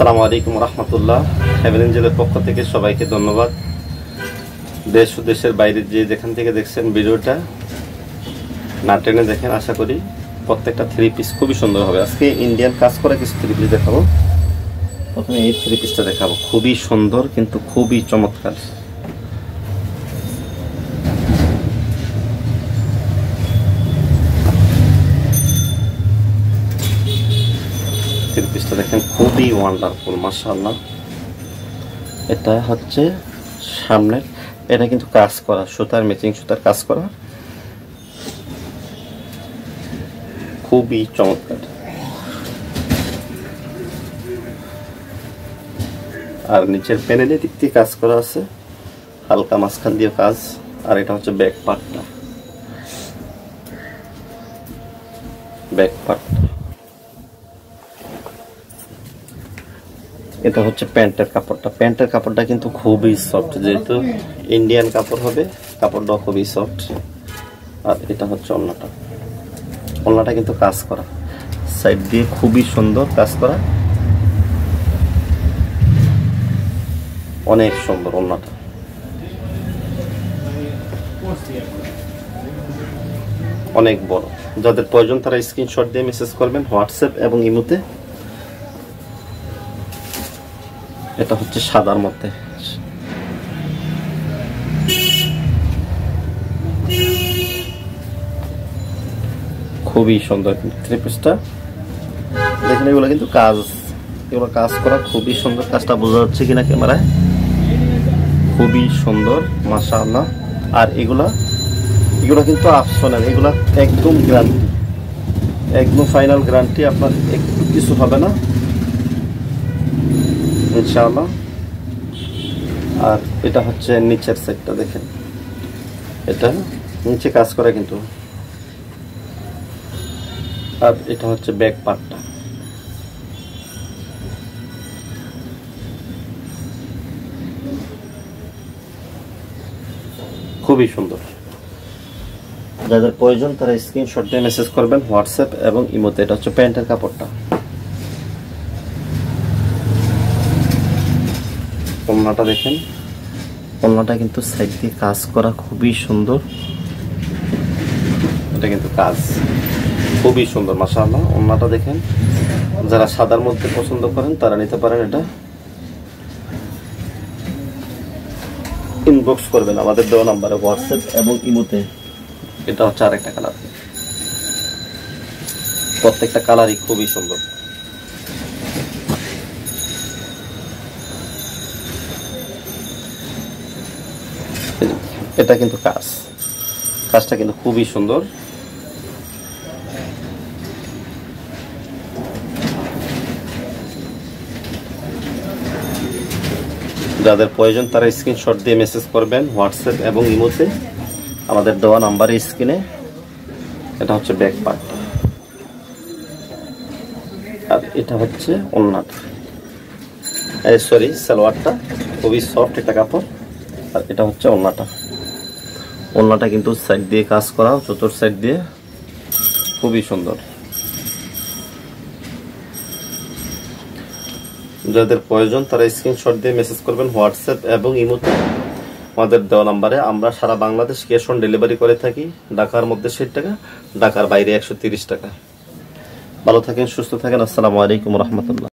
আসসালামু আলাইকুম রহমতুল্লাহ। হেভেন এঞ্জেলের পক্ষ থেকে সবাইকে ধন্যবাদ। দেশ ও দেশের বাইরে যে যেখান থেকে দেখছেন ভিডিওটা, না টেনে দেখেন, আশা করি প্রত্যেকটা থ্রি পিস খুবই সুন্দর হবে। আজকে ইন্ডিয়ান কাজ করা কিছু থ্রি পিস দেখাবো। প্রথমে এই থ্রি পিসটা দেখাবো। খুবই সুন্দর কিন্তু খুবই চমৎকার। থ্রি দেখেন খুবই ওয়ান্ডারফুল মাশাআল্লাহ। এটা হচ্ছে সামনের, এটা কিন্তু কাজ করা, সুতার ম্যাচিং সুতার কাজ করা। খুবই চমৎকার। আর নিচের প্যানেলে দিক দিয়ে কাজ করা আছে, হালকা মাঝখান দিয়ে কাজ, আর এটা হচ্ছে ব্যাক পার্টটা ব্যাক পার্টটা এটা হচ্ছে প্যান্টের কাপড়টা। প্যান্টের কাপড়টা কিন্তু খুবই সফট যেহেতু ইন্ডিয়ান কাপড় হবে, কাপড়টাও খুবই সফট আর এটা হচ্ছে অন্যটা অন্যটা কিন্তু কাজ করা। সাইড দিয়ে খুবই সুন্দর কাজ করা। অনেক সুন্দর অন্যটা অনেক বড়। যাদের প্রয়োজন তারা স্ক্রিনশট দিয়ে মেসেজ করবেন, হোয়াটসঅ্যাপ এবং ইমুতে। এটা হচ্ছে সাদার মধ্যে। খুবই সুন্দর থ্রি পিসটা। দেখেন, এগুলো কিন্তু কাজ, এগুলো কাজ করা খুবই সুন্দর। কাজটা বোঝা যাচ্ছে কিনা ক্যামেরায়? খুবই সুন্দর, মাশাআল্লাহ। আর এগুলা, এগুলো কিন্তু অপশনাল এগুলা একদম গ্যারান্টি একদম ফাইনাল গ্যারান্টি আপনার একটু কিছু হবে না। ইনশাআল্লাহ। আর এটা হচ্ছে নিচের সাইডটা দেখেন। এটা নিচে কাজ করে কিন্তু। আর এটা হচ্ছে ব্যাক পার্টটা খুবই সুন্দর। যাদের প্রয়োজন তারা স্ক্রিনশট দিয়ে মেসেজ করবেন হোয়াটসঅ্যাপ এবং ইমোতে। এটা হচ্ছে প্যান্টের কাপড়টা। ওড়নাটা দেখেন। ওড়নাটা কিন্তু সাইড দিয়ে কাজ করা খুবই সুন্দর। এটা কিন্তু কাজ। খুবই সুন্দর মাশাআল্লাহ। ওড়নাটা দেখেন যারা সাদার মধ্যে পছন্দ করেন তারা নিতে পারেন এটা। ইনবক্স করবেন আমাদের দেওয়া নাম্বারে হোয়াটসঅ্যাপ এবং ইমোতে এটা হচ্ছে আরেকটা কালার প্রত্যেকটা কালারই খুবই সুন্দর। এটা কিন্তু কাজ। কাজটা কিন্তু খুবই সুন্দর। যাদের প্রয়োজন তারা স্ক্রিনশট দিয়ে মেসেজ করবেন হোয়াটসঅ্যাপ এবং ইমোতে আমাদের দেওয়া নাম্বারে স্ক্রিনে এটা হচ্ছে ব্যাক পার্ট আর এটা হচ্ছে ওন্নাটা সরি সালোয়ারটা খুবই সফট একটা কাপড়। আর এটা হচ্ছে ওন্নাটা ওন্নাটা কিন্তু সাইড দিয়ে কাজ করা চতুর সাইড দিয়ে খুবই সুন্দর। যাদের প্রয়োজন তারা স্ক্রিনশট দিয়ে মেসেজ করবেন হোয়াটসঅ্যাপ এবং ইমোতে আমাদের দেওয়া নাম্বারে আমরা সারা বাংলাদেশ ক্যাশ অন ডেলিভারি করে থাকি, ঢাকার মধ্যে ষাট টাকা, ঢাকার বাইরে একশো টাকা। ভালো থাকেন, সুস্থ থাকেন, আসসালামু আলাইকুম রহমতুল্লাহ।